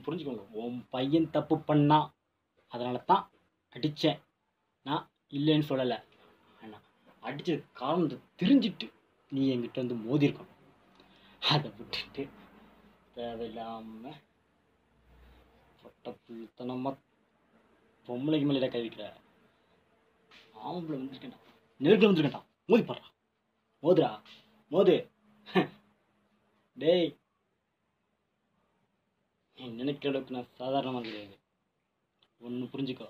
புரிஞ்சுக்கோங்க. உன் பையன் தப்பு பண்ணான் அதனால தான் அடித்தேன் நான் இல்லைன்னு சொல்லலை. ஆனால் அடித்தது காரணத்தை தெரிஞ்சிட்டு நீ என்கிட்ட வந்து மோதிருக்கணும். அதை விட்டுட்டு தேவையில்லாமல் பொட்ட பொம்பளைக்கு மேலே கை வைக்கிற. ஆம்பளை வந்துருக்கேன்டா. நெருக்கில் வந்துருக்கேன்டா. மோதி போடுறா. மோதுடா. மோது. டேய் நினைக்கிற அளவுக்கு நான் சாதாரணமாக கிடையாது ஒன்று புரிஞ்சுக்கோ.